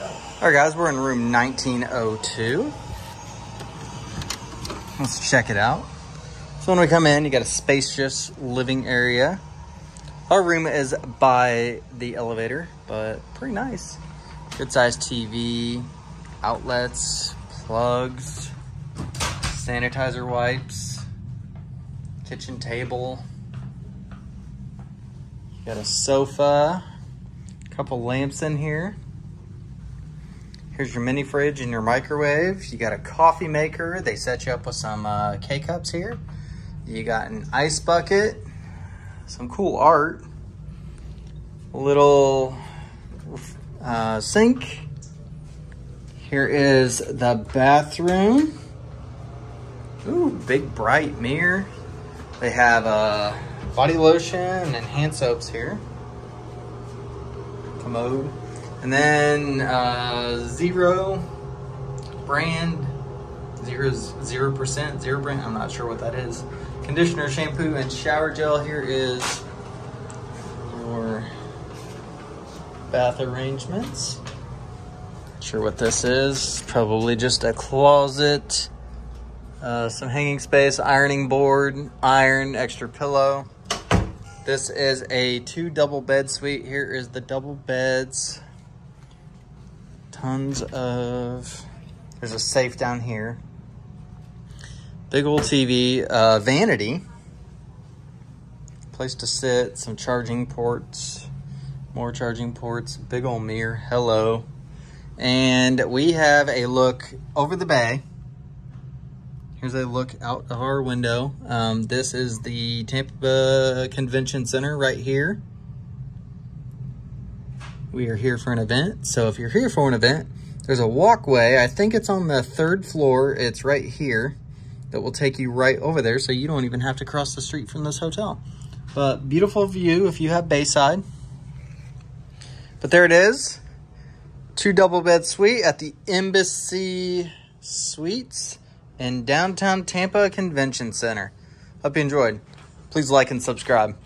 All right, guys, we're in room 1902. Let's check it out. So when we come in, you got a spacious living area. Our room is by the elevator, but pretty nice. Good sized TV, outlets, plugs, sanitizer wipes, kitchen table. Got a sofa, couple lamps in here. Here's your mini fridge and your microwave. You got a coffee maker. They set you up with some uh, K-cups here. You got an ice bucket, some cool art, a little uh, sink. Here is the bathroom. Ooh, big bright mirror. They have uh, body lotion and hand soaps here. Commode. And then uh, zero brand, zero zero percent, zero brand. I'm not sure what that is. Conditioner, shampoo, and shower gel. Here is your bath arrangements. Not sure what this is. Probably just a closet. Uh, some hanging space, ironing board, iron, extra pillow. This is a two double bed suite. Here is the double beds. Tons of, there's a safe down here. Big old TV, uh, vanity. Place to sit, some charging ports, more charging ports, big old mirror, hello. And we have a look over the bay. Here's a look out of our window. Um, this is the Tampa Convention Center right here. We are here for an event. So if you're here for an event, there's a walkway. I think it's on the third floor. It's right here that will take you right over there. So you don't even have to cross the street from this hotel. But beautiful view if you have Bayside. But there it is. Two double bed suite at the Embassy Suites in downtown Tampa Convention Center. Hope you enjoyed. Please like and subscribe.